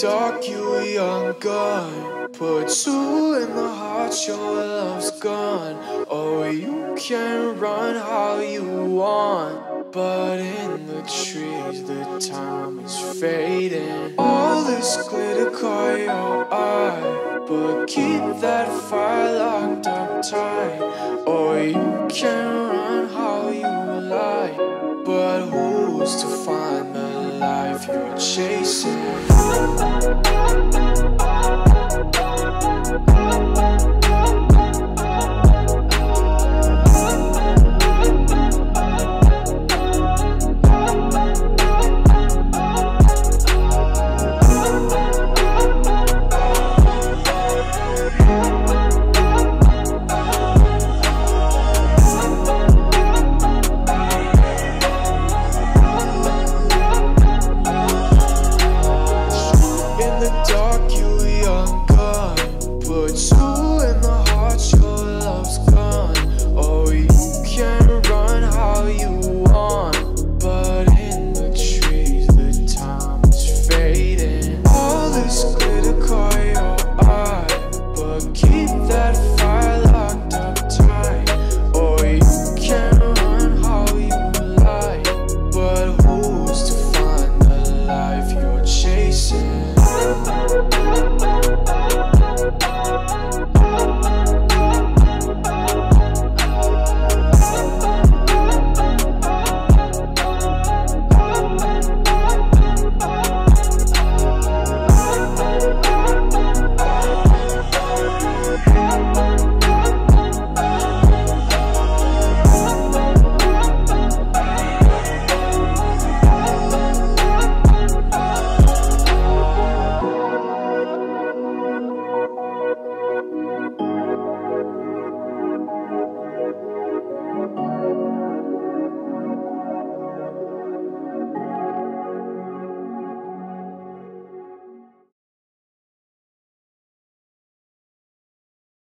Dark, you young gun. Put two in the heart, your love's gone. Oh, you can run how you want. But in the trees, the time is fading. All this glitter caught your eye. But keep that fire locked up tight. Oh, you can life you're chasing?